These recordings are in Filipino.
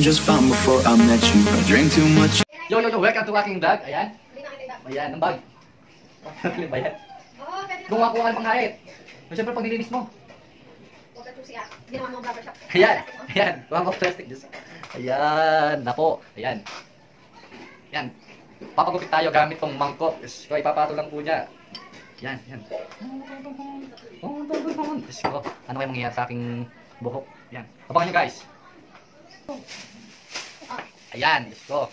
doing just fine before I met you. I drank too much. Yo, yo, yo, welcome to aking vlog. Ayan. Ayan, ang bag. Ano ba yan? Gumawa ko ka ng panghait. Siyempre, pag nilinis mo. Ayan, ayan. Gawa ko plastic. Ayan, nako. Ayan. Ayan. Papagupit tayo gamit tong mangkok. Diyos ko, ipapato lang po niya. Yan, yan. Ano kaya mangyayari sa aking buhok? Yan. Abangan nyo guys. Ayan, Diyos ko.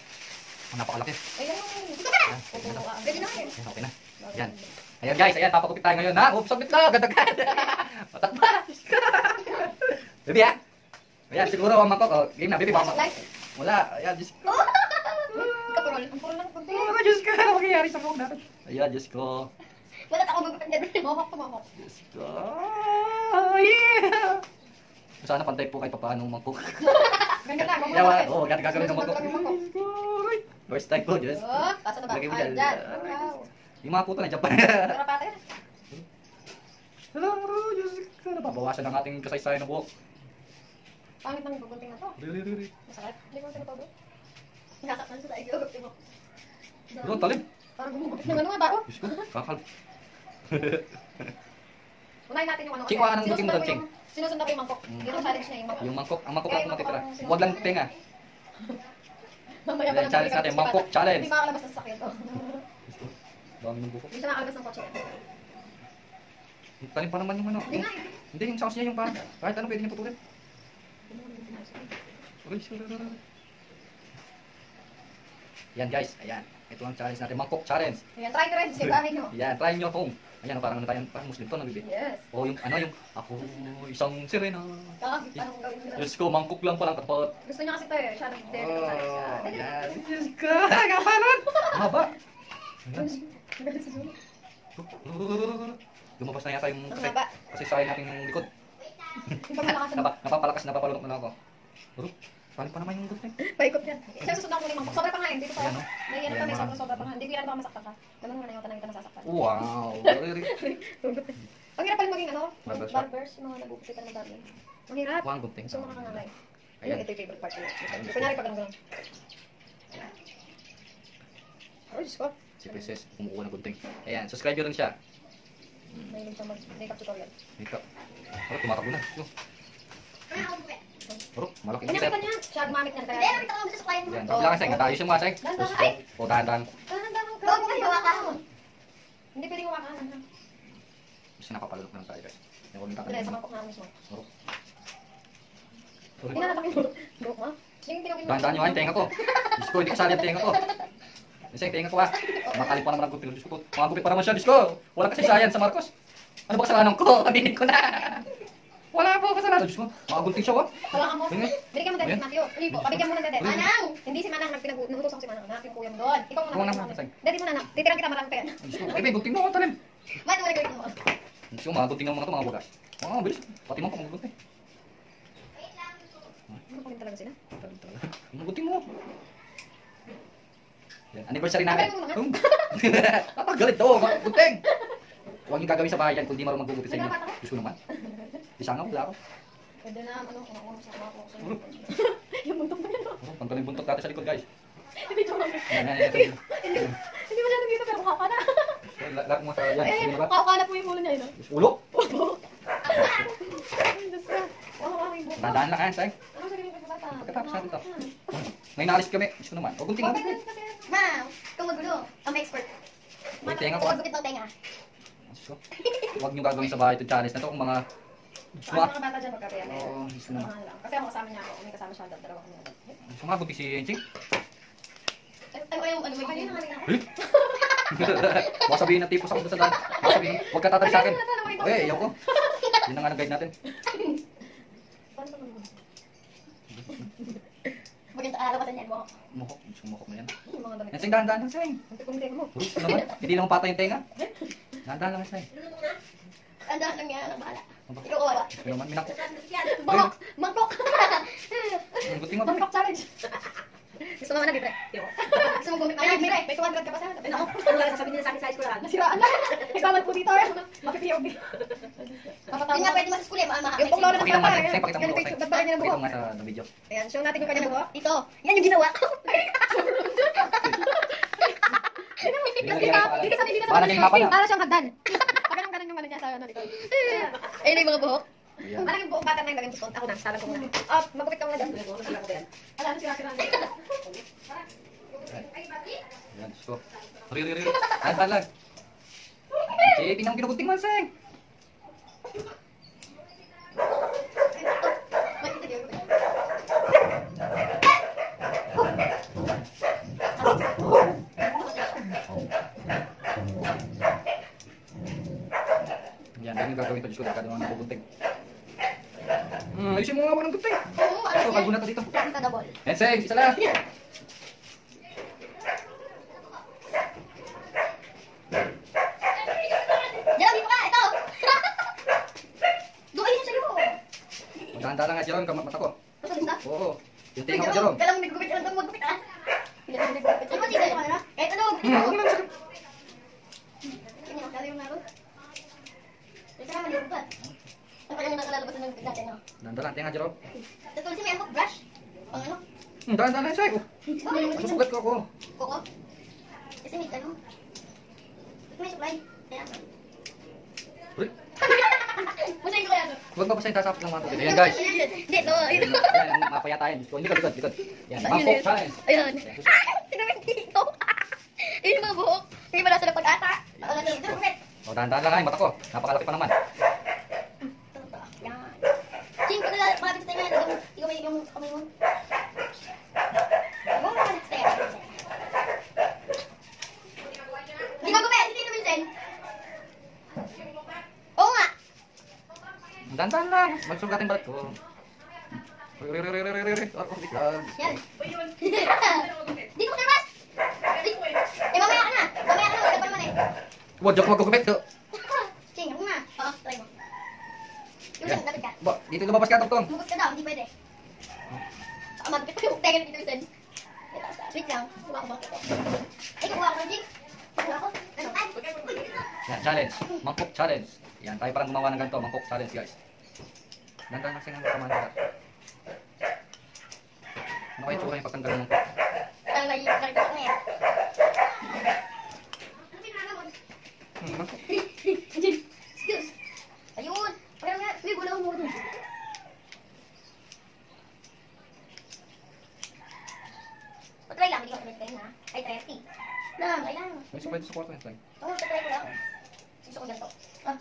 Ang napakalaki. Ayan. Ayan, Pwede na yun. Ayan, okay na. Ayan. Ayan guys, ayan, papagupit tayo ngayon ha. Oops, sabit lang, gadagan. Matakba. Baby ha. Ayan, siguro ang mangkok. Oh, game na, baby. Baka Wala. Ayan, Diyos ko. kapurol. Ang purol lang kunti. Oh, Diyos ko. Ano mangyayari sa buhok natin? Ayan, Diyos ko. Wala ako. Mohawk to mohawk. Diyos ko. Oh, yeah. Sana pantay po kahit pa paano mangkok. Oo, oh, gagawin ng mangkok. Sunod lang yung mangkok. Diyos ko. First time ko, Diyos. Oh? Lagay mo dyan. Yung mga kuto na yan. Hello, Diyos. Nababawasan ang ating kasaysayan ng buhok. Pangit ng gugunting na to. Really, really. Masakit. Hindi ko tinuturo. Nakakatan sa tayo. Gugunting mo. Doon, talim. Parang gumugupit ng ano nga ba? oh? Diyos ko, kakal. Unahin natin yung ano. Ching, wala ka ng guting mo doon, Ching. Sinusundan ko yung mangkok. Mm. Dito challenge niya yung mangkok. Yung mangkok, ang mangkok Kaya lang yung matitira. mangkok ang Huwag lang tenga. Mamaya Yan, lang challenge natin, ang mangkok challenge. Hindi makakalabas sa sakit to. Dami ng buhok. Hindi siya makakalabas ng kotse. Talim pa naman yung ano. Hindi Yung, nga eh. hindi, yung sauce niya yung parang, kahit ano pwede niya putulin. Uy, sararara. Yan guys, ayan. Ito ang challenge natin, mangkok challenge. Ayan, try nyo rin sa bahay nyo. Yan, try nyo kung. Ayan, parang tayo, parang Muslim to, nabibi. Yes. O yung, ano yung, ako, isang sirena. Kakakit gawin nyo. Diyos ko, mangkok lang palang kapot. Gusto niya kasi to eh. Siya nag-dare to challenge. Oh, yan. Diyos ko, kapanon. Haba. Lumabas na yata yung kasi, kasi sa natin yung likod. Napapalakas, napapalunok na ako. Pero, paano pa naman yung gusto Paikot yan. Siya susundan ko ni Mangkok. Sobra pa nga yun. Dito pa. Ayan, oh. May ano Ayan, pa, may mga- sobra sobra pa nga. Hindi ko yan baka masaktan ka. Ganun nga na yung tanang kita nasasaktan. Wow! Eh. Ang hirap pala maging ano, barbers, mga nagugupitan ng barber. Ang hirap. Kuha ang gunting. So makakangay. Ayan. Ayun, ito yung favorite part ko. Kunyari pag ganun ganun. Oh, Diyos ko. Si Princess, kumukuha ng gunting. Ayan, subscribe nyo rin siya. Mahilig siya mag-makeup tutorial. Makeup. Pero tumatakbo na. Yo. Malaki Hindi yung nakita set. niya. Siya gumamit niya. Kaya. Hindi, nakita ko gusto sa client mo. Yan, sabi lang kasi, natayos yung mga seng. Dahan-dahan. Diyos ko. O, dahan-dahan. Dahan-dahan ka. Huwag mo kayo hawakan. Hindi pwedeng hawakan. Kasi napapalunok na lang tayo guys. Yung kumita ka Dali, sa naman. mangkok na mismo. Pero, Hindi na natin yung buhok mo. Yung tinawin mo. Dahan-dahan nyo nga yung tenga ko. Diyos ko, hindi kasali ang tenga ko. Yung tenga ko ha. Makalim pa naman ang gupit. Diyos ko, mga gupit pa naman siya. Diyos ko, wala kasi sayan sa Marcos. Ano ba kasalanan ko? Aminin ko na. Wala po kasalanan. Diyos ko, mga gunting siya oh. Hawakan mo. Tingnan. Binigyan mo Ayan. Matthew. Uy, po, pabigyan mo ng. Uy. Manang! Hindi si Manang nagpinag- nautos ako si Manang. Hanapin ko yan doon. Ikaw muna. Ikaw na, pabigyan mo. Mo na, anak. Titiran kita marami pa yan. Diyos ko, ay, gunting mo ako talim. Ba't wala gawin mo? Diyos ko, mga gunting ng mga to, mga bugas. Oo, bilis. Pati mo pa mga gunting. Ano pa rin talaga sila? Mga gunting mo. Yan, anniversary namin. Mo. Napagalit daw, mga gunting. Huwag yung gagawin sa bahay yan kung di marunong magugupit sa inyo. Ko naman. Isa nga, wala ako. Pwede na, ano, ano, ano, sa mga ako. Yung muntong pa yan. oh. Oh, Tanggalin yung buntot natin sa likod, guys. Hindi, joke lang. Yan, yan. yan. Hindi, hindi masyadong dito, pero mukha ka na. La- Lock mo sa yan. Eh, na mukha ka na po yung ulo niya, yun. Diyos, Ulo. Ay, Diyos ka. Dandaan lang, yan, sayang. Ano sabi ng pagkabata? Pagkatapos natin to. Ngayon naalis kami. Ko naman. Mo. Okay, ganun kasi. Ma'am, ikaw magulo. Ang expert. May tenga ko. Ikaw magupit ng tenga. Ko. Huwag niyo gagawin sa bahay itong challenge na to kung mga... Ano ah. mga bata dyan yan? Oo. Ano lang. Kasi ako kasama niya ako. May kasama siya dalawa kami. Gunting si Enching. Ay, ay, ay, ano, may Ayun, nakaling ako. Eh? Baka sabihin na tipos ako sa daan. Baka sabihin, huwag ka tatabi sa akin. Eh, ayaw ko. Yun na nga ng guide natin. Paano ba naman? Maganda alawasan yan mo. Mukok. Ko, mukok na yan. Yung mga damit. Yan, Sing, dahan-dahan lang, mo. Naman. Hindi naman patay yung tenga. Dahan-dahan lang. Ang dahil lang yan, ang bahala. Ko naman, minako. Bangkok! Mangkok! Ang gunting mo, dali. Mangkok challenge. Gusto mo na. Yo. Gusto mo gumit? May Ay, may may, may 200 ka pa sa Ano? Ano lang nila sa sa eskwelahan? Nasiraan na. Nagbaman po dito. Mapi-POV. Yun nga, pwede mas school eh. ma- ma- Yung na ng mo papa. Seng, pakita mo ba't ba niya mo nga sa yung kanya ng buhok. Yan yung ginawa na. Para siyang hagdan. Yung ano niya sa ano dito. Ayun yung mga buhok. Parang yung buong bata na yung gusto. Ako na, salang ko muna. Ah, magupit ka muna dyan. Masala ko ba yan? Wala na sila-sila. Ayan, Diyos ko. Ri, ri, ri. Tahan lang. Eh, pinang ginugunting man, Seng. Yan, Diyos ko. Dekado mga nagugunting. Hmm, ayusin mo nga mo ng gunting. Oo, Ito, yan? kalbo na to dito. Yan, isa lang. Diyan, dito ka. Ito. Doon ayun sa'yo. Magdahan-dahan lang nga, Jerome, kamat mata ko. Ito, dito. Oo. Yung tenga ko, Jerome. Kailangan may gupit. Kailangan magupit ah. Hindi mo may gupit. Ano ba tigil ko na? Kahit ano, gupit Hmm, ako. okay lang, sige. Kanya, kaya yung naroon. Ito naman yung gupit. Ano pa yung nakalalabasan ng gupit natin, no? Dahan-dahan, tenga, Jerome. Ito, si may ano, brush. Pang ano? Hmm, dahan-dahan lang, Seng. Oh, Bakit? Masusugat ko ako. Koko? Kasi may ano? May supply. Kaya ano? Uy, Masayin ko kaya ano? huwag mabasahin tasap ng mga tubig. Ayan, guys. Hindi, no. Ayun. Yan, mapaya tayo. Likod, likod, likod. Yan, mangkok challenge. Ayun. Tingnan mo yung dito. Ayun yung mga buhok. Hindi ba nasa lapag ata? Wala na dito. Gupit. O, dahan-dahan lang ay, mata ko. Napakalaki pa naman. Yan. Ching, pag malapit sa tayo nga, ikaw- ikaw may yung kamay mo. Oh, stay. Hindi ka gupit. Hindi ka Vincent. Oo nga. Lang. Magsugating balat ko. Uy, uy, uy, uy, uy, uy, uy. Oh, oh, bigla. Yan. Di ko. Di- Eh, mamaya ka na. Mamaya ka na. Wala pa naman eh. Huwag, joke, magkukupit. ko. Ching, ako nga. Oo, try mo. Yung saan, lapit ka. Ba, dito lumabas ka, Tong. Mugot ka daw, hindi pwede. Baka magpit ko yung dito, Vincent. Wait lang. Kuha ko ba? Ay, kuha ko, Jing. Kuha ko. Ano? Ay, Yan, challenge. Mangkok challenge. Yan, tayo parang gumawa ng ganito. Mangkok challenge, guys. Lang siya ng kamanda. Ano kayo tsura yung pagtanggal ng mangkok? Ang nakikita ko na yan. Hmm. Ayun. Parang nga. Uy, wala akong muro dun. Patry lang, hindi ko ulit kayo na. Ay, 30. Lang, ay lang. May supply sa kwarto yan, Seng. Oo, tatry ko lang. Gusto ko ganito. Ah,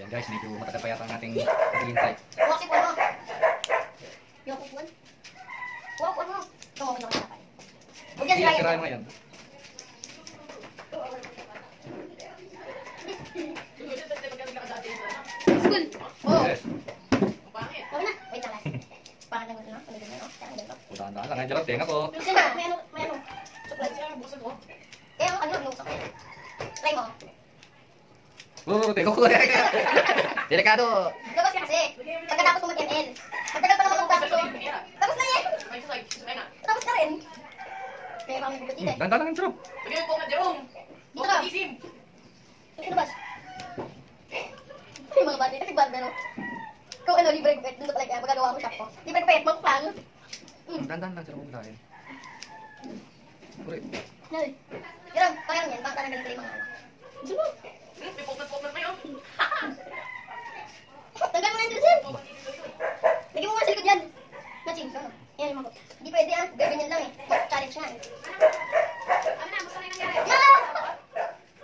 Yan, guys. Medyo matagal pa yata ang ating paghihintay. Huwag si Puan mo. Yung kukuan. Huwag, huwag mo. Na ako sa akin. Huwag yan, sirayan sirahan mo. yan. School. Oo. Yes. Huwag na. Wait lang. Bakit lang ganito, no? Ano ganito, no? Kaya ganito. O, dahan-dahan lang. Yan, Jerome. Tenga ko. Na, may ano, may ano. Supply. Eh, ano, ano, ano, sakit. Try mo. Luro, tenga ko. Delikado. Labas ka kasi. Pagkatapos mo mag-ML. Matagal pa naman ang tapos. oh. Tapos na yan. Tapos na rin. Kaya kami dito eh. Dahan-dahan lang yan, Jerome. Dito ka. Dito ka, Bas. Ay, mga bata, kasi barbero. Kung ano, libre gupit, dun sa talaga, magagawa mo shop ko. Libre gupit, magpang. Hmm. Dahan-dahan lang, Jerome. Huwag Uri. Nay. Yan, parang yan, baka talaga yung mga ano. Diba? Tanggal mo na yung dresser. Lagyan mo nga sa likod yan. Matching, ano? Yan yung mga Hindi pwede ah, gagawin yan lang eh. Challenge nga eh. Ah!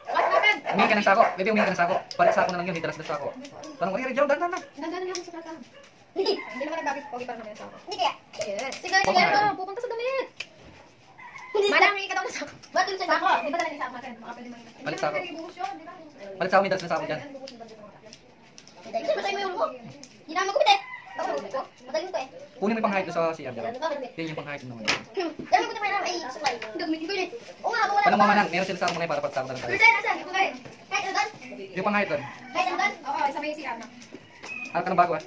What happened? Umingi ka ng sako. Baby, umingi ka ng sako. Palit sako na lang yun. Hindi talas na sako. Tanong ko, Jerome, dahan-dahan lang. Nandun lang ako sa kaka. Hindi. Hindi naman nagbabit. Pogi pa naman yung sako. Hindi kaya. Yes. Siguro. Ito, pupunta. Na dun sa Sako. sako? Di ba talaga yung natin? Baka pwede man. Balik sako. Hindi naman ibuhos yun, di ba? Palit sako, may talas na sako dyan. Hindi. Matay mo yung eh. Baka magupit ko. Madaling ko eh. Kunin mo yung pang-height doon sa CR. Bakit hindi? Yan yung pang-height naman. Dami ko tayo ay supply. Gagawin ko yun. Oo nga, wala Paano mamanang? Meron sila sa muna para pagsako na tayo. Sir, asan? Ito kayo. Kahit ano doon? Yung pang-height doon. Kahit ano doon? Oo, isa may CR na. Ano ka ng bago ah?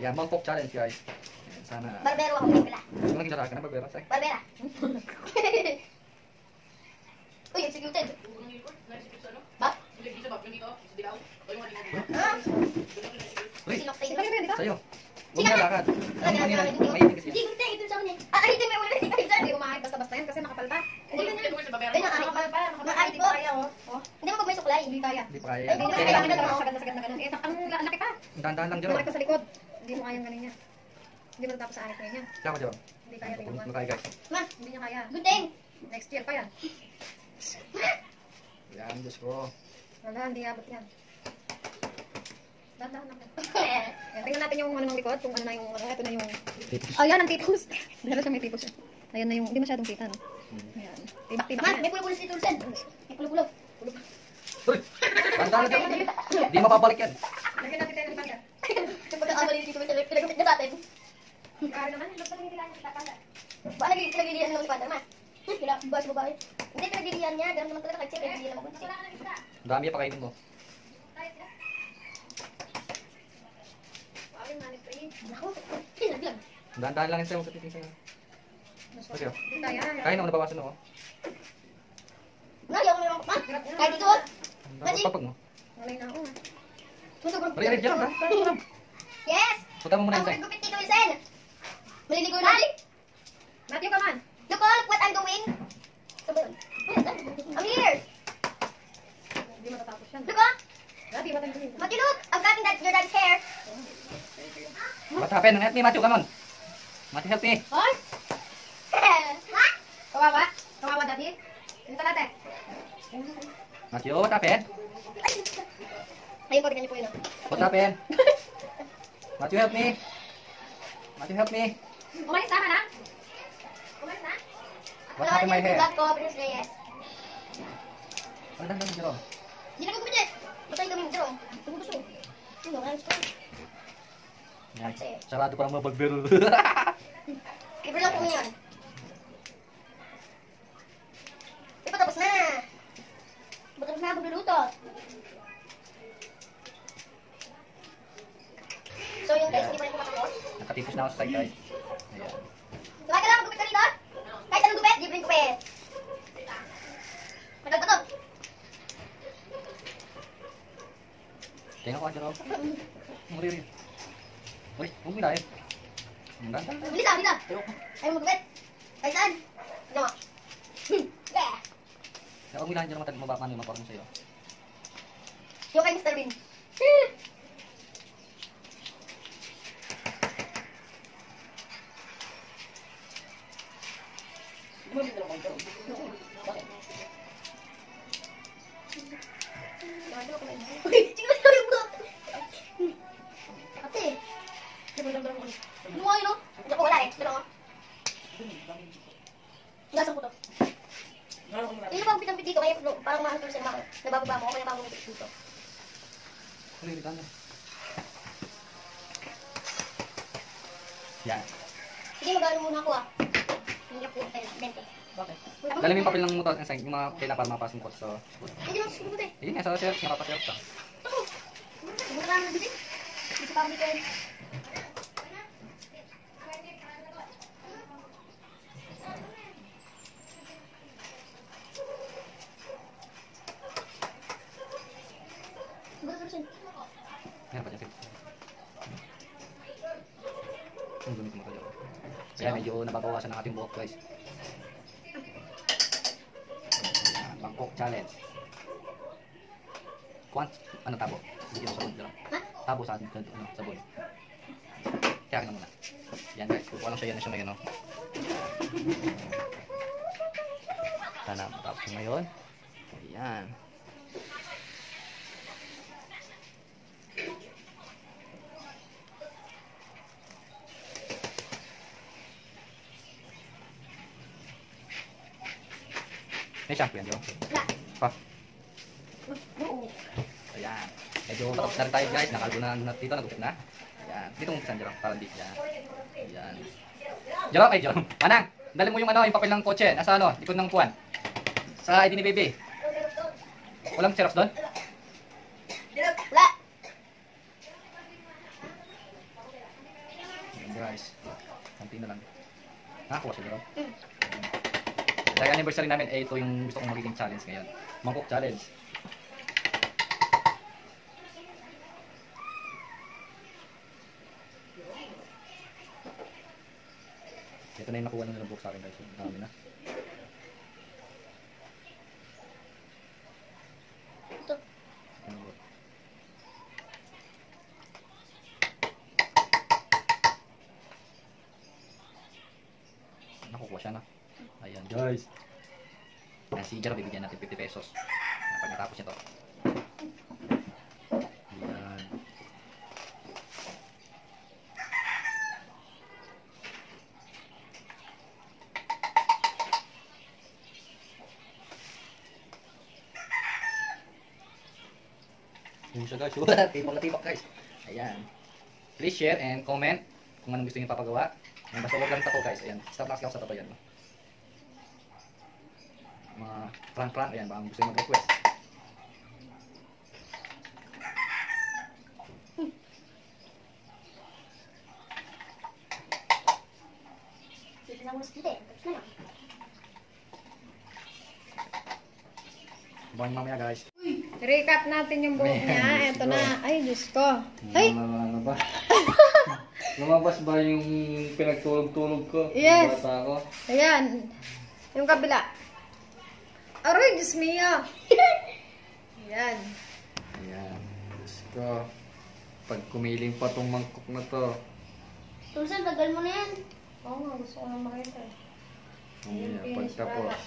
Ayan, mangkok challenge guys. Sana. Barbero ako, hindi pala. Mo naging lalaki na barbero? Say. Barbera. Uy, executed. Ba? Ah, Uy, sa'yo. Huwag mo lalakad. Ano mo nila? Itigis Hindi, yan. hindi, ito sa akin eh. Ah, hindi, may ulit. Hindi, hindi, Hindi umahit basta-basta yan kasi makapal pa. Hindi, hindi. Ganyan, ay, Makapal pa, makapal pa. Hindi kaya, oh. Hindi mo pag may suklay. Hindi kaya. Hindi pa kaya. Ay, Hindi na Kailangan na lang sa ganda sa ganda ganun. Eh, ang la- laki pa. Dahan-dahan lang, Bumalik Jerome. ka sa likod. Hindi mo kayang ganun yan. Hindi mo natapos sa ahit ngayon yan. Kaya. Hindi kaya mo. mo kayo, guys. Ma, Hindi niya kaya. good thing. Next year pa yan. Yan, Diyos ko. Wala, hindi abot yan. Dahan-dahan lang. Yan, tingnan natin yung ano ng likod, kung ano na yung, ano, ito na yung, oh yan, ang tipos. Meron siya may tipos. Ayan na yung, hindi masyadong kita, no? Ayan. Tibak-tibak Ma, na. may pulo-pulo si Tulsen. May pulo-pulo. Uy! Dahan-dahan lang, Jerome. Hindi mapapalik yan. Lagyan natin tayo ng panda. Yung pagkakamali ni Tito Tulsen, pinagupit niya sa atin. Kaya naman, lagyan natin nila yung panda. Ba, naging pinaglilihan lang si Father, ma. Wala, bas babae. Hindi, pinaglilihan niya. Ganun naman talaga. Dami yan pakainin mo. Bakit manit pa? Naku, pinaglag. Dahan-dahan lang sa'yo. Sa titing sa'yo. Okay, oh. Hindi kaya. Naman nabawasan mo. oh. Ngayon, ngayon, ma. Kahit dito, oh. Dapat papag mo. Walay na ako, ah. Ha? Yes! Punta mo muna Ang yung sa'yo. gupit Tito Tulsen. Maliligo na. Matthew, come on. Look, oh, look what I'm doing. Sabi, I'm here. Hindi matatapos yan. Look, oh. Tayo dito? Matthew, look. I'm cutting that, your dad's hair. What happened? Help me, Matthew. Come on. Matthew, help me. Hoy! Ha? Kawawa? Kawawa dati? Dito natin. Matthew, what happened? Ayun po, tingnan niyo po yun, oh. What happened? Matthew, help me. Matthew, help me. Umalis na ka na? Umalis na? What happened my hair? Blood ko, Prince Reyes. Ano dahan dahan, Jerome? Hindi na gagupit eh. Matay kami mo, Jerome. Tumutos mo. Sino, ayos ko. Yan. Sarado pa lang mga bagbero. Libre lang po yan. Di ba tapos na? Di ba tapos na magluluto? So yung guys, hindi pa rin kumakapos. Nakatipos na ako sa side, guys. Ayan. Diba ka lang gupit ka dito? Kahit anong gupit, libreng gupit. Matagal pa to. Rin. Uy, huwag mo ilahin. Ang ganda. Bilis bilis ah. Ayaw magupit. Kahit saan. Mo. Hmm. Yeah. Huwag mo ilahin, Jerome. Matag mababa mo yung maparang sa'yo. Yung kay Mr. Bean. Nasaan ko to? Hindi pa pitang dito kaya parang mahal sa mga nabababa mo kaya parang umipit dito. Uli, ulit ano. Yan. Sige, mag-ano muna ako ah. Hindi ako tayo dente. Bakit? Dala mo yung papel ng motor, yung mga kailangan para mapasok mo sa school. Hindi mo susunod eh. Yun nga, sa sir, napapasirap ka. Ako. Sumunod ka naman dito. Hindi pa kami kayo. Meron pa dyan, Phil. Ang dumi ko mo dyan. Kaya medyo nababawasan ang ating buhok, guys. Yan, Bangkok challenge. Kuwan, ano tabo? Hindi yung sabon. Ha? Tabo sa ating ano, sabon. Kaya na muna. Yan guys, kukuha lang siya yan na siya ngayon, no? Sana matapos ngayon. Ayan. May shampoo yan, Joe. Wala. Pa. Oo. Ayan. Medyo tapos na rin tayo guys. Nakalbo na dito. Nagupit na. Ayan. Dito mong Jerome. Parang dito. Ayan. Ayan. Jerome. Ay, Jerome. Manang. Dali mo yung ano, yung papel ng kotse. Nasa ano? Likod ng kuwan. Sa ID ni Baby. Walang Xerox doon? Wala. Ayan, guys. Konti na lang. Nakakuha siya doon. Mm. Dahil anniversary namin, eh, ito yung gusto kong magiging challenge ngayon. Mangkok challenge. Ito na yung nakuha ng nilabok sa akin guys. Ang dami na. Ito. Ano ba? Nakukuha siya na. Ayan guys. Ayan si Jero, bibigyan natin 50 pesos. Ayan, Pag natapos niya to. Ayan. Yun siya guys. tipok na tipok guys. Ayan. Please share and comment kung anong gusto niyo papagawa. Ayan, basta huwag lang tato guys. Ayan. Stop lang ako sa tato yan. Mga prank-prank. Ayan. Baka gusto niyo mag-request. Dito lang muna sa pite. Tapos na lang. Bawang mamaya guys. Recap natin yung buhok niya. Ito na. Ay, Diyos ko. Ay! Ba? Lumabas ba yung pinagtulog-tulog ko? Yes. Bata ko. Ayan. Yung kabila. Aroy, Diyos mio. Ayan. Ayan. Diyos ko. Pag kumiling pa tong mangkok na to. Tulsan, tagal mo na yan. Oo nga, gusto ko nang makita. eh. Mamaya, finish pagtapos.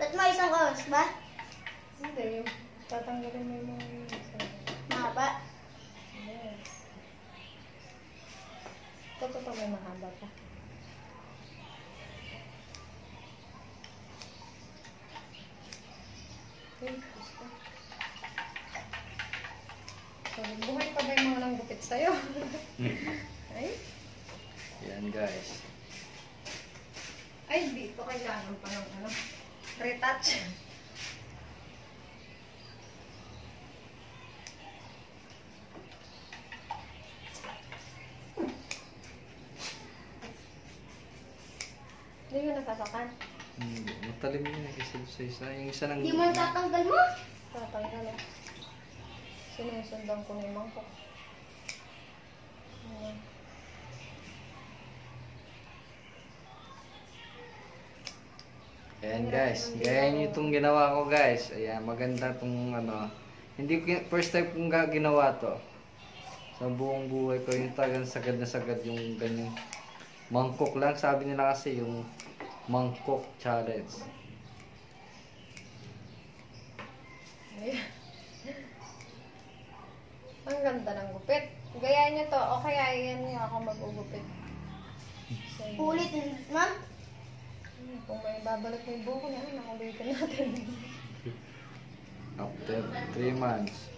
Ba't mo isang oras ba? Hindi, yung tatanggalin mo yung mga. Mahaba. Yes. Ito, ito, ito, may mahaba pa. Ay, gusto. So, buhay pa ba yung mga nanggupit sa'yo? Ay, Ayan guys. ay, dito kailangan pa ng ano, retouch. Hindi mo nasasakan. Hindi. Matalim yun eh. Kasi sa isa. Yung isa ng... Hindi mo natatanggal mo. Tatanggal eh. Sinusundan ko yung mangkok. Ayan. Ayan guys. Gaya nyo itong ginawa ko guys. Ayan. Maganda itong ano. Hindi ko first time kong ga- ginawa to. Sa buong buhay ko. Yung tagang sagad na sagad yung ganyang mangkok lang. Sabi nila kasi yung mangkok challenge. Ayan. Ang ganda ng gupit. Gayahin niyo to. O kaya yan niyo ako magugupit. So. Ulit, ma'am. Hmm, Kung may babalik na yung buko niya, nakulitin natin. After 3 months.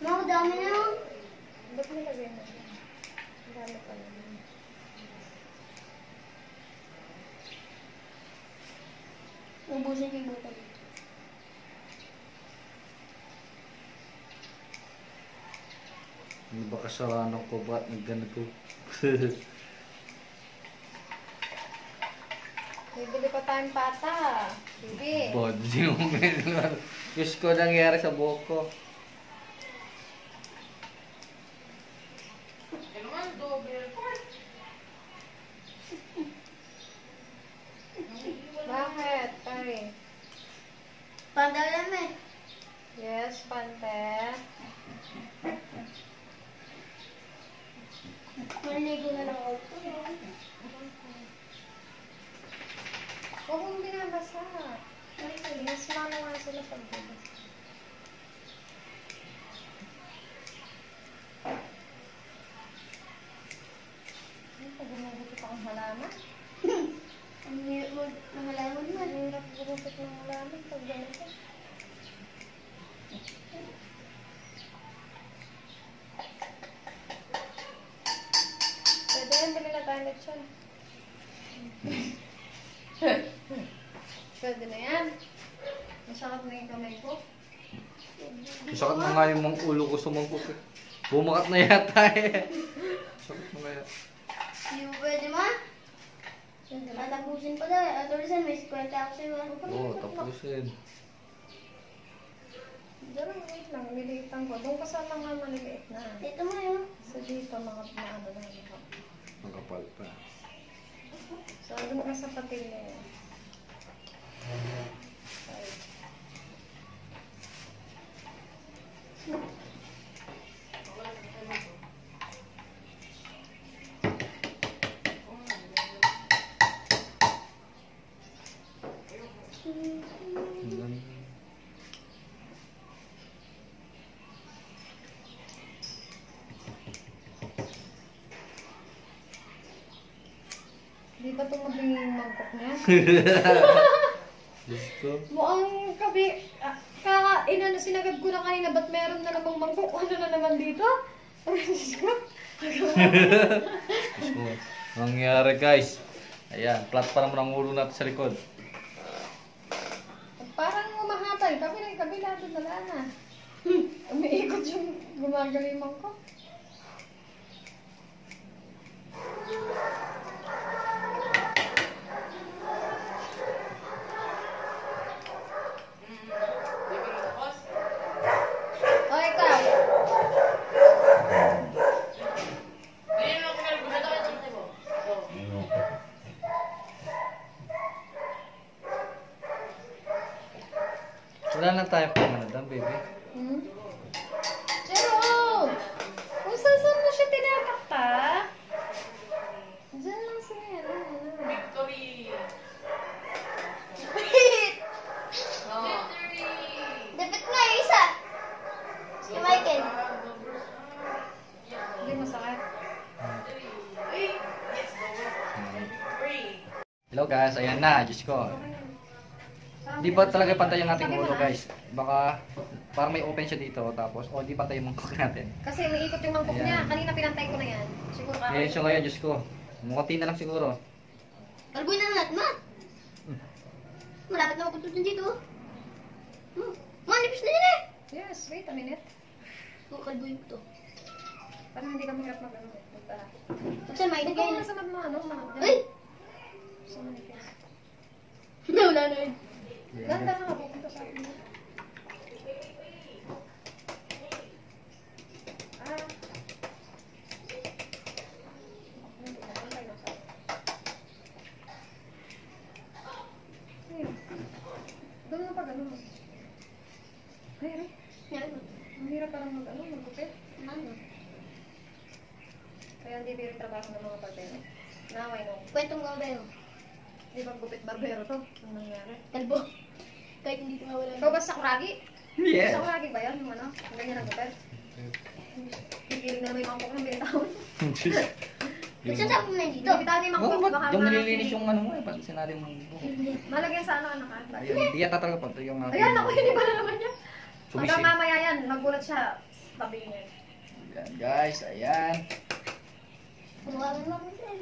Ma'am, dami na. Ba't nilagay mo? Ang dami pala. Ubusin ko yung botol. Ano ba kasalanan ko? Ba't nagganito? Bibili pa tayong pata. Bibi. Bod Diyos ko nangyari sa buhok ko. Bakit? Pare. Pandalam eh. Yes, pante. Maliligo na lang ako. Huwag mong binabasa. Mas mano nga sila pag binabasa. Pag gumagupit akong halaman? Ang mo ng halaman mo. Ang hirap gumagupit ng halaman pag ganito. Pwede yan, bili na na yan. Masakit na yung kamay ko. Sakit na nga yung mga ulo ko sumangkot eh. Bumakat na yata eh. Sakit na nga yata. Hindi mo pwede ma? Tatapusin pa daw. eh. At Orson, may 50 ako sa'yo. ah. Oo, tapusin. Diyan, wait lang. Nililitan ko. Doon ka sa mga maliliit na. Dito mo yun. Sa dito, mga maano na ano. Magkapal pa. So, doon ka sa patil na yun. Ay. Di ba tumabing yung mangkok niya? Mukhang kabi, ah, ka, inano, sinagad ko na kanina, ba't meron na namang mangkok? Ano na naman dito? Diyos ko. Diyos ko. Nangyari guys. Ayan, flat pa naman ang ulo natin sa likod. Parang umahatay, kabila, kabila, doon na lang ah. Umiikot yung gumagaling mangkok. O, ikaw. Wala na tayo ano doon, baby. Hmm? Jerome! Kung saan saan mo siya tinatakta? Diyan lang sa yan. ano. Wait! Dapat nga yung isa. Si Michael. Hindi masakit. Hello guys, ayan na, Diyos ko. Di ba talaga pantay yung ating ulo guys? Baka parang may open siya dito tapos o di pantay yung mangkok natin. Kasi umiikot yung mangkok Ayan. niya. Kanina pinantay ko na yan. Siguro ka. Ayan siya ngayon, Diyos ko. Mukunti na lang siguro. Kalboy na lahat, ma. Malapit na mapunta dito. Hmm. Ma, nipis na yun eh. Yes, wait a minute. Oh, kalboy ko to. Parang hindi kami hirap mag ano. magtara. Saan, may Ikaw nagay na sa ano, mga Ay! Sa manipis. Wala na yun. 何だろう Kuragi? Yes! Sa kuragi ba yan? Yung ano? Ang ganyan ang gupit? Pipiling na may mangkok ng. Saan sa mo na dito? Binitawan yung Oh, mangkok. baka yung mga- nalilinis yung ano mo eh, pati sinari mo. Malagyan sa ano, ano ka? Ayun, hindi yata talaga pa ito yung aking... Ayan, ako, hindi pala naman. Sumisip. Hanggang mamaya yan, magulat siya. Tabi niya. Ayan guys, ayan. Kumuha ka naman yan.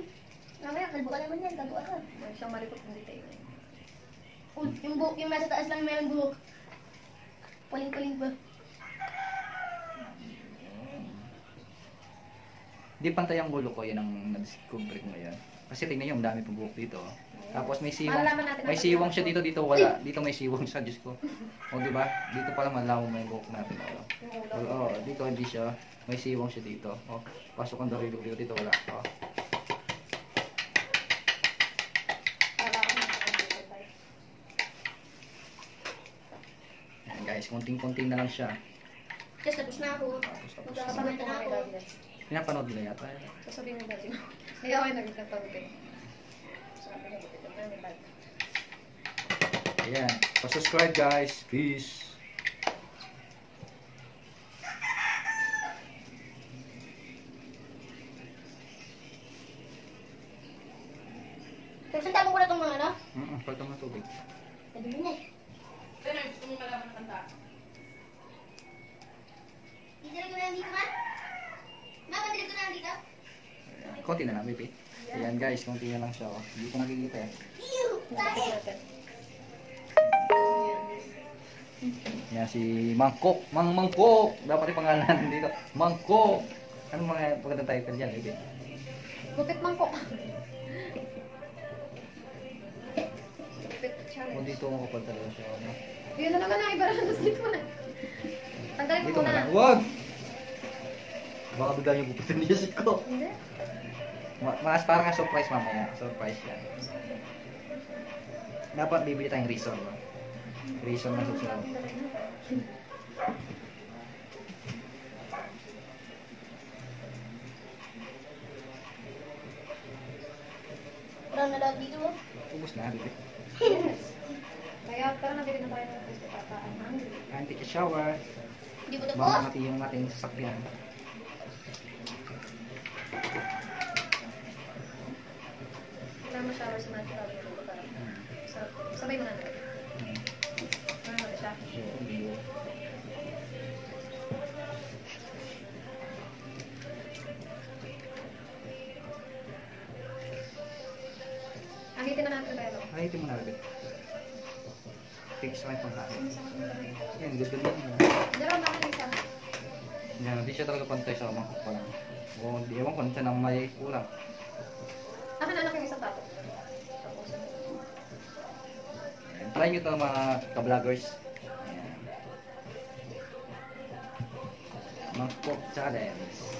Mamaya, kalbo ka naman yan. Kalbo ka. May siyang malikot ng detail. Yung buhok, yung nasa taas lang meron buhok. Paling-paling pa. Di pantay ang gulo ko, yan ang na-discover ko ngayon. Kasi tingnan nyo, ang dami pa buhok dito. Tapos may siwang, may siwang siya dito, dito wala. Dito may siwang siya, Diyos ko. O di ba? Dito pala malaw may buhok natin. O, o, o, dito hindi siya. May siwang siya dito. O, pasok ang darilo dito, dito wala. O. guys, konting-konting na lang siya. Tapos tapos na ako. Ko na yan. Pinapanood nila yata. Sasabihin mo. Kaya ako yung nagpagupit. Sabi na. Ayan. Pa-subscribe guys. Peace. Tapos ang tapong ko na itong mga ano? Mm-mm, palta mo tubig. Pwede mo na eh. Didilig ko na lang dito ma? Ma, padilig ko na lang dito? Ayan. Konti na lang, baby. Ayan guys, konti na lang siya. Oh. Hindi ko nakikita eh. Yan si Mangkok. Mang Mangkok. Dapat yung pangalan dito. Mangkok. Ano mga pagkatang title dyan, Bibi? Gupit mangkok. Challenge. dito ako kapag talaga siya. Ano? Yun na naman na dito mo na. Tanggalin Dito muna. na lang. Wag! Baka bigla yung gupitin ni Jessica. Hindi. Ma- Mas parang nga surprise mamaya. Surprise yan. Dapat bibili tayong reason. Reason na susunod. Parang na lahat dito. oh. Ubus na, bibi. Kaya tara na bilhin na tayo ng gusto pata. Ang hungry. Anti shower. Hindi ko na po. Baka mati yung ating sasakyan. Shower sa mga shower mo para sa- sabay na natin. Ano natin siya? Ahitin na natin tayo. Ay, ito mo na, bibi. Fix na yung akin na rin? Yan, good good yan. Meron ba isa? Yan, hindi siya talaga pantay sa pa lang. O, di ewan ko, nang may kulang. Akin na lang yung isang. Tapos, Try nyo ito mga ka-vloggers. Mangkok challenge.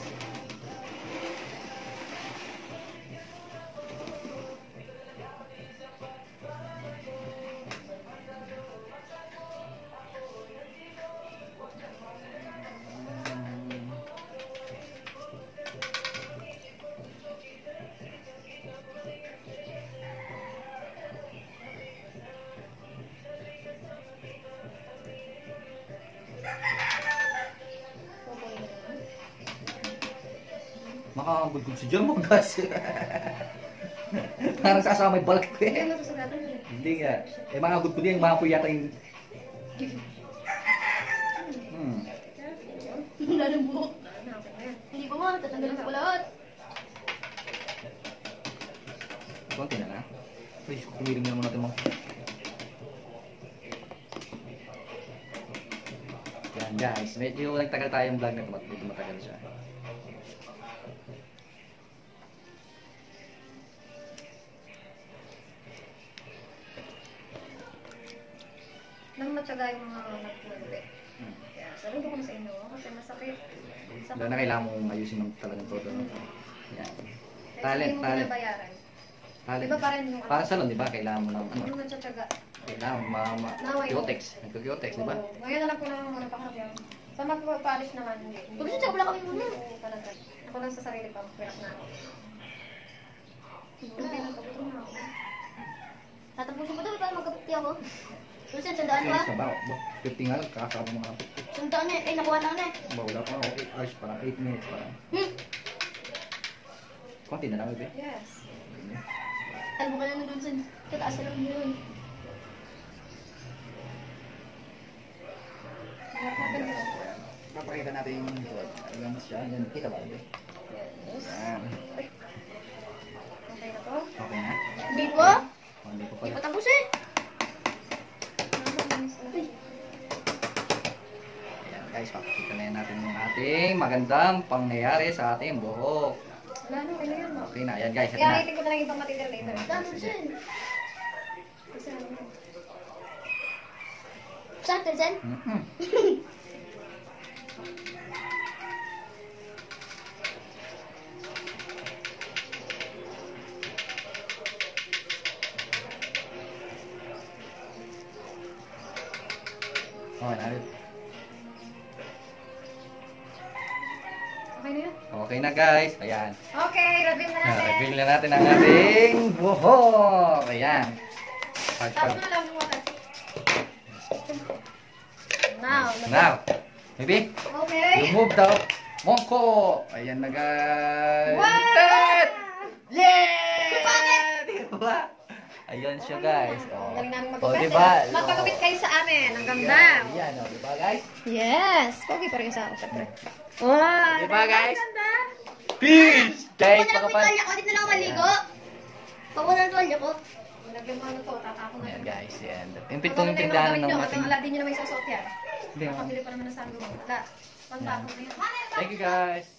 Makakagulgul si John Magas. Parang sasama yung balak ko eh. Hindi nga. Eh, mga good yan, mga po yata yung... Hmm. Wala ng buhok. Na. Hindi pa nga. Tatanggalin ko lahat. Konti na lang. Please, kumiling na muna natin mo. Yan guys, medyo nagtagal tayong vlog na ito. Medyo matagal siya. Matyaga yung mga nagpulit. Hmm. Kaya saludo ko na sa inyo kasi masakit. Sa Wala na kailangan mong ayusin ng talagang todo. no? Yan. Kaya Talent, sabihin mo talent. Talent. Iba pa rin yung ano. Parang salon, di ba? Kailangan mo ng ano? Man tsatsaga. Kailangan ma... ma Naway. Cutex. Nagka-cutex, di ba? Oo. Ngayon na lang ko na ano pakakyan. Sa magpa-polish naman, hindi. Pag sa wala kami muna. Oo, talaga. Ako lang sa sarili ko, hirap na ako. Hindi na pagod na ako. Tatapusin ko to para magkapukti ako. Lucian, sandaan ba? Ayos ka ba? Ba, 50 nga lang, kakasama mo nga. Sandaan na. Eh, nakuha na ako na. Ba, wala pa. Okay, ayos pa lang. 8 minutes pa lang. Hmm. Konti na lang, bebe. Yes. Alam mo ka na nung Lucian. Kataas na lang yun. Hirap natin yun. Papakita natin yung Alam mo siya. Yan, kita ba? Yes. Yan. Okay na to? Okay na. Hindi pa. Oh, Hindi pa Hindi pala. pa tapos eh. Ayan guys, papakita na natin yung ating magandang pangyayari sa ating buhok. Wala na, wala yan. Okay na, ayan guys. Kaya na. itin ko na lang ibang material later. Saan, Lucian? Kasi ano yun. Okay na. Okay na yun? Okay na guys. Ayan. Okay, reveal na Ah, natin. Reveal na natin ang ating buhok. Ayan. Pag, Tapos na lang water. Now, Now, maybe, Okay. remove the mongko. Ayan na guys. Wow! Tet! Yeah! Diba? Ayan siya guys. Ang Oh. galing namin Oh, magpapit. diba? Magpagupit kayo sa amin. Ang ganda. Ayan, ayan oh, diba guys? Yes. Pogi pa rin sa akin, syempre. Wow. Diba, guys? Ang ganda. Peace! Guys, Pag mga wala pan... tuwalya ko, dito na ako maligo. Pag wala tuwalya ko. Ang Lagyan mo ano to, tatapon na. Ayan guys, yan. Yung pitong yung tindahan ng nyo, ating... Hanggang Aladdin nyo na may susot yan. Hindi, Nakabili pa naman ng sando mo. Wala. Na. Thank you guys.